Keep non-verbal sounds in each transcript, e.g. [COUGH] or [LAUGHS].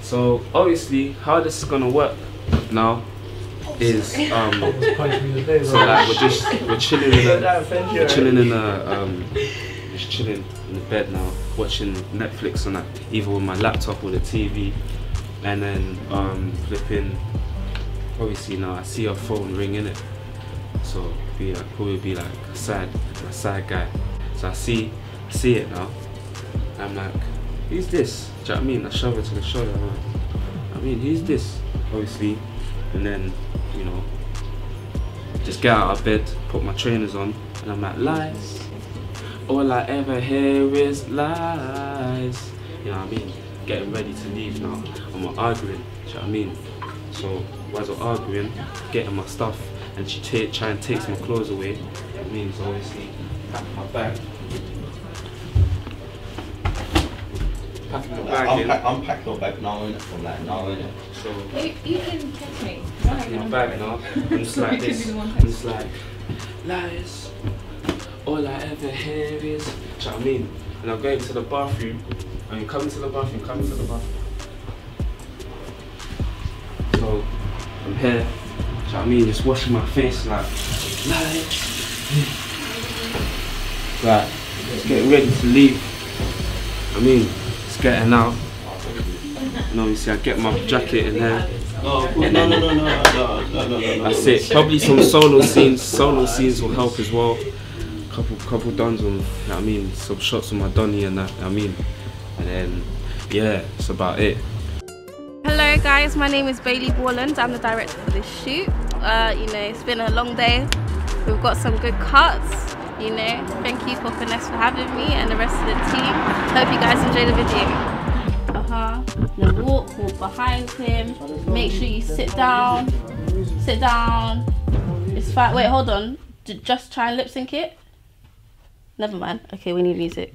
So obviously, how this is gonna work now is um, so like we're just we're chilling in a we're chilling in a um, just chilling in the bed now, watching Netflix on that, either with my laptop or the TV, and then um, flipping. Obviously now I see her phone ring in it, so be like, probably be like a sad a sad guy. So I see I see it now. I'm like, who's this? Do you know what I mean? I shove it to the shoulder. I'm I mean, who's this? Obviously, and then you know, just get out of bed, put my trainers on, and I'm like, lies. All I ever hear is lies. You know what I mean? Getting ready to leave now. And we're arguing. Do you know what I mean? So while we're arguing, getting my stuff, and she try and takes my clothes away. It means obviously pack my bag. I'm packing my bag in. Unpack, unpack your bag now, innit? From like now, innit? So You, you can catch me. in my bag now. I'm just like this. I'm just like lies. All I ever hear is. Do you know what I mean? And I'm going to the bathroom. I mean, coming to the bathroom, coming to the bathroom. So I'm here. Do you know what I mean? Just washing my face like lies. Like, just getting ready to leave. I mean, it's getting out. And obviously I get my jacket in there. No, no, no, no, no, no, no, no. That's it. Probably some solo scenes. Solo scenes will help as well. Couple couple dons on, you know I mean, some shots on my Donny and that, you know I mean. And then, yeah, that's about it. Hello guys, my name is Bailey Borland. I'm the director for this shoot. Uh, you know, it's been a long day. We've got some good cuts. You know, thank you for Finesse for having me and the rest of the team. Hope you guys enjoy the video. Uh huh. Then walk, walk behind him. Make sure you sit down. Sit down. It's fine. Wait, hold on. J- just try and lip sync it. Never mind. Okay, we need music.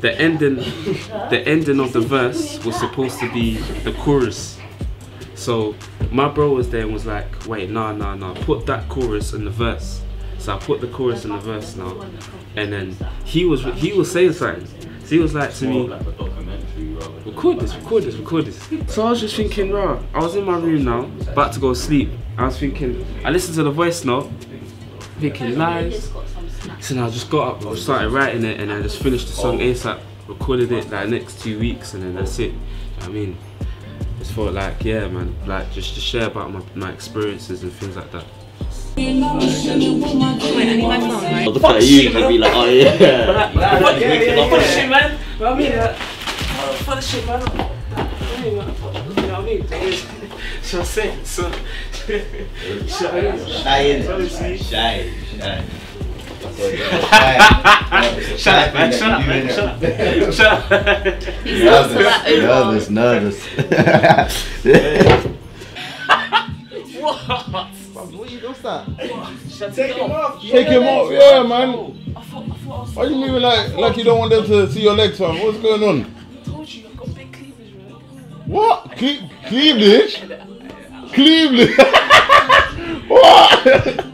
the ending the ending of the verse was supposed to be the chorus. So my bro was there and was like, wait, nah, nah, nah, put that chorus in the verse. So I put the chorus in the verse now, and then he was he was saying something. So he was like to me, Like a documentary, rather. record this, record this, record this. So I was just thinking, rah, I was in my room now, about to go sleep. I was thinking, I listened to the voice now, thinking lies. So then I just got up, I started writing it, and I just finished the song ASAP, recorded it like next two weeks, and then that's it. I mean, just felt like, yeah, man, like just to share about my, my experiences and things like that. Look at you and be like, oh yeah. [LAUGHS] for the shit, man. I mean, uh, for the shit, man. You know what I mean? So I'm saying, so. Shy in Obviously. It. Shy, shy. Shut up, man. Shut up, man. Shut up. Shut up. He's not to that over. Nervous, nervous. What you what's that? Take him off. Take him off, yeah, man. I thought, I thought I. Why you moving like like you don't want them to see your legs, fam? What's going on? I told you, I've got big cleavage, man. What? Cle- Cleveland? [LAUGHS] Cleveland? [LAUGHS] what? [LAUGHS]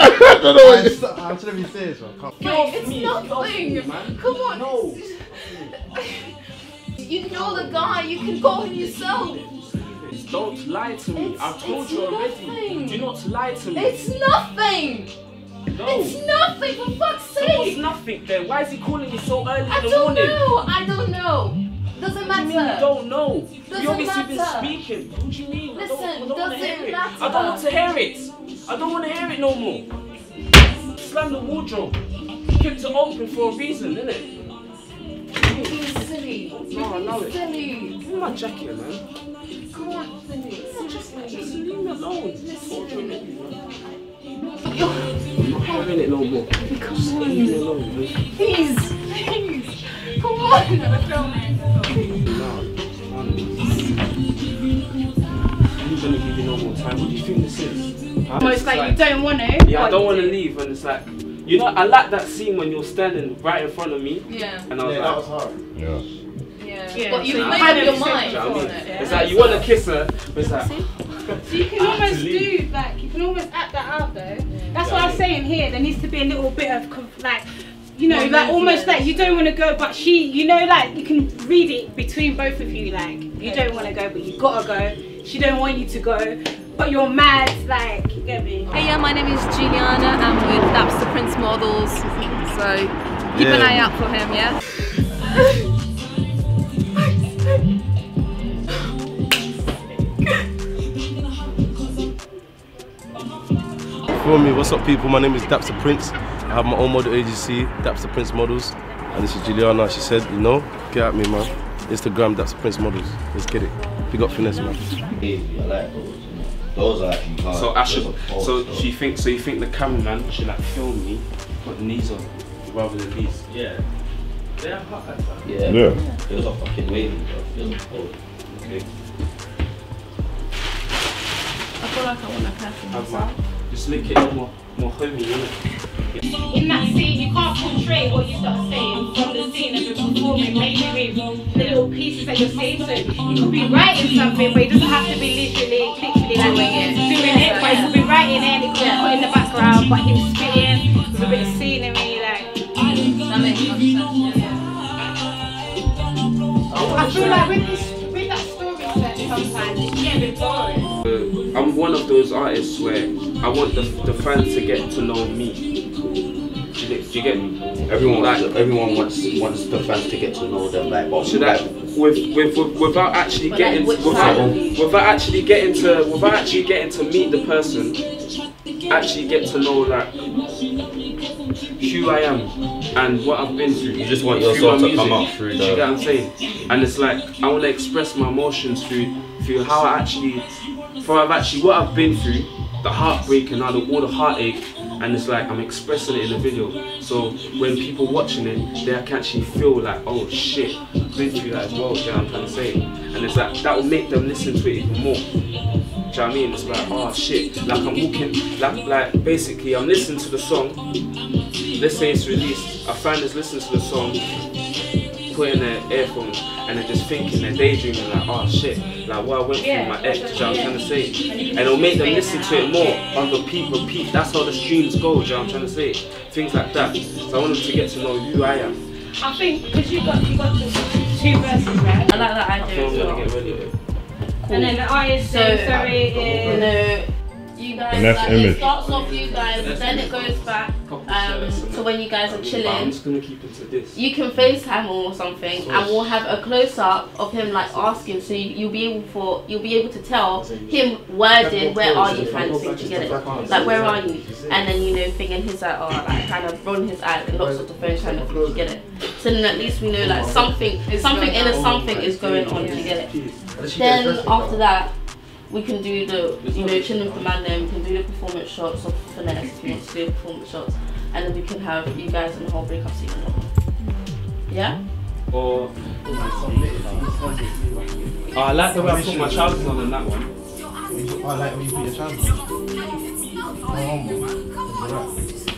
I don't know what you I'm trying to be serious, man. Come- Wait, it's me, get off nothing. me, man. Come on. No. You know the guy. You can call him yourself. Don't lie to me. It's- I've told it's you already. nothing. Do not lie to me. It's nothing. no. It's nothing. For fuck's So what's sake. nothing then? Why is he calling you so early I in the morning? I don't know. I don't know. Doesn't What do you mean you don't know? Doesn't you obviously been matter. speaking. What do you mean? I don't, I don't want to doesn't hear it. I don't want to hear it. I don't want to hear it no more. Slam the wardrobe. Kept it open for a reason, innit? Silly. No, I no, it. Silly. Give me my jacket, man. Come on, silly. Just, just leave me alone. I'm not having it no more. Just leave me alone, man. Please, please. Come on. Man. I'm not going to give you no more time. What do you think this is? Huh? Almost It's like you don't want to. Yeah, I don't want to do. leave, and it's like, you know, I like that scene when you're standing right in front of me, Yeah. and I was like, that was hard. Yeah. Yeah. Yeah, But you so made kind up your mind. Do you know what I mean? wasn't? It's like you want to kiss her, but it's like, So you can I have to almost do like you can almost act that out though. That's Yeah, what I I'm saying here. There needs to be a little bit of conf- like, you know, Well, like no, almost yeah. like you don't want to go, but she, you know, like you can read it between both of you. Like you don't want to go, but you gotta go. She don't want you to go, but you're mad. Like my name is Juliana. I'm with the Prince Models. So keep an eye out for him, yeah? For me, what's up, people? My name is Dapster Prince. I have my own model agency, Dapster Prince Models. And this is Juliana. She said, you know, get at me, man. Instagram, Dapster Prince Models. Let's get it. Big up finesse, man. I like those. Those are actually hard. so I should, Those are cold, so bro. you think, so you think the cameraman should like film me, put knees on, rather than these? Yeah. They're hot like that. Yeah. Yeah. Those are fucking wavy, bro. Those are cold. Okay. I feel like I want a person Have myself. my, just make it more, more homey, innit? In that scene, you can't portray what you start little you're saying. So you could be writing something, but it doesn't have to be literally, literally like Doing it. doing it. But you could be writing it, and it could be put in the background, but him spitting with a bit of scenery, like. That makes much sense. Yeah. I feel like with this, with that story set, sometimes it can get a bit boring. Uh, I'm one of those artists where I want the, the fans to get to know me. Do you, get- do you get me? Everyone, like, wants, everyone wants wants the fans to get to know them. Like, but should I, like, with, with, with, without actually getting like without, without actually getting to without actually getting to meet the person, actually get to know like who I am and what I've been through. You just want your through soul to come music. out through Do you the- get what I'm saying? And it's like I want to express my emotions through through how I actually, for I've actually what I've been through, the heartbreak and all the, all the heartache, and it's like I'm expressing it in the video. So when people watching it, they can actually feel like, oh shit, that as well. Do you know what I'm trying to say? And it's like that will make them listen to it even more. Do you know what I mean? It's like, oh shit, like I'm walking, like, like basically I'm listening to the song. Let's say it's released. A fan is listening to the song, putting their earphones, and they're just thinking, they're daydreaming, like, oh shit, like what I went through with my ex. Do you know what I'm trying to say? And it'll make them listen to it more on repeat, repeat. That's how the streams go. Do you know what I'm trying to say? Things like that. So I want them to get to know who I am. I think because you got you got the two verses right, I like that I idea feel as well. get ready with it. and then the artist So, saying sorry uh, is. know, You guys, And that's like, image. it starts off you guys, then it goes back um, to when you guys are chilling. I'm chilling. just gonna keep it to this. You can FaceTime him or something, and we'll have a close up of him like asking, so you, you'll be able for you'll be able to tell him worded where are you kind of thing to get it, like where are you, and then you know thing in his eye or like kind of run his eyes and looks at the phone kind of thing to get it. So then at least we know like something, something in a something is going on You get it. Then after that, we can do the, you know, chilling with the man then, we can do the performance shots of finesse if you want to do the performance shots, and then we can have you guys in the whole breakup scene. Yeah? Or oh, I like the way I put my trousers on in that one. I like when you put your trousers on. No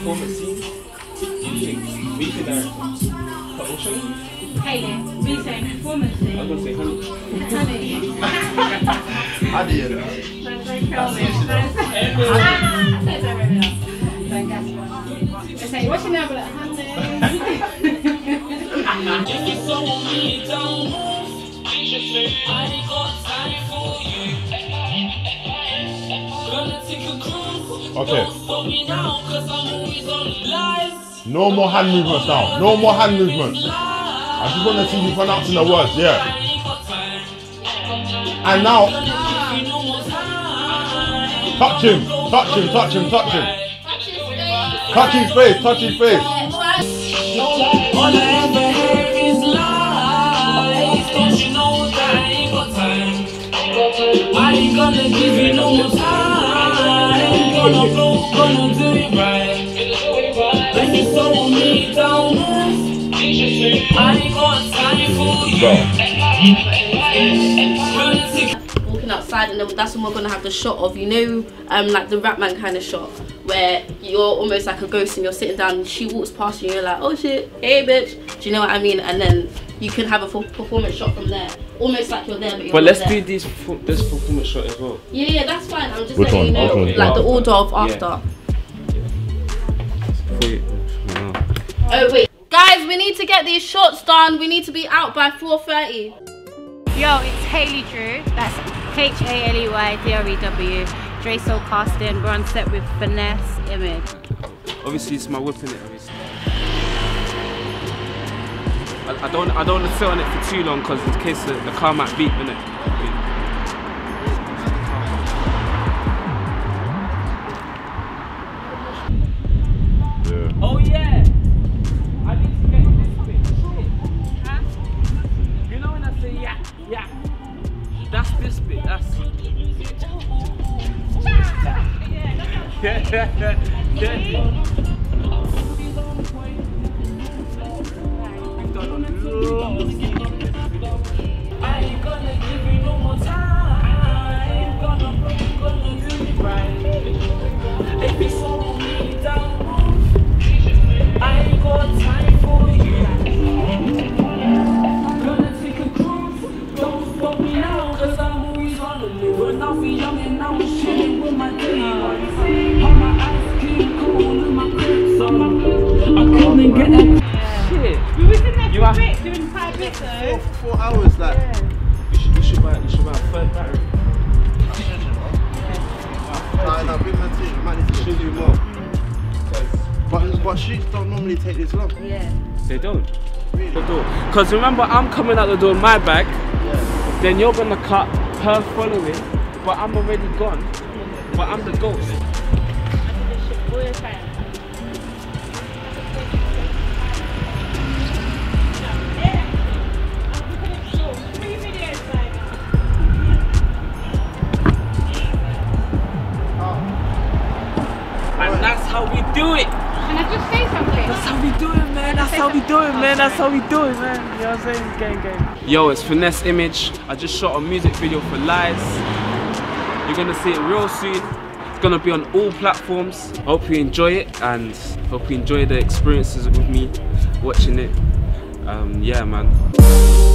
Performance scene. What do you think? What do you think, director? What, what show? Hayden, we saying performance I was gonna say honey. [LAUGHS] I did that. [LAUGHS] Say, what's your number? [LAUGHS] Like, Okay. No more hand movements now. No more hand movements. I just want to see you pronouncing the words, yeah. And now, Touch him, touch him, touch him, touch him. Touch his face, touch his face. I ever hear is lies. Don't you know that I ain't got time? I ain't gonna give you no more time. Gonna flow, gonna do it right. When you follow me down, I ain't got time for you. Gonna take walking outside and then that's when we're gonna have the shot of you know um like the rap man kind of shot where you're almost like a ghost and you're sitting down and she walks past you and you're like oh shit hey bitch. Do you know what I mean? And then you can have a full performance shot from there almost like you're there but you're But not let's do this perform- this performance shot as well. yeah yeah that's fine I'm just Which letting you know Which like the order of after Wait, no. oh wait guys we need to get these shots done we need to be out by 4:30 Yo, it's Haley Drew. That's H A L E Y D R E W. Dre Soul Casting. We're on set with Finesse Image. Obviously, it's my whipping it. I, don't I don't want to sit on it for too long because in case the, the car might beep in it. You are- a doing five bits though. Four hours, like. You should, you should buy you should buy a third battery. Nah, nah, bring my team. You might need to do more. But, but shoots don't normally take this long. Yeah. They don't. They don't. Because remember, I'm coming out the door in my bag. Yeah. Then you're gonna cut her following, but I'm already gone. But I'm the ghost. And that's how we do it. Can I just say something? That's how we do it, man. That's how we do it, man. That's how we do it, man. You know what I'm saying? Gang, gang. Yo, it's Finesse Image. I just shot a music video for Liez. You're gonna see it real soon. It's gonna be on all platforms. Hope you enjoy it and hope you enjoy the experiences with me watching it. Um, yeah, man.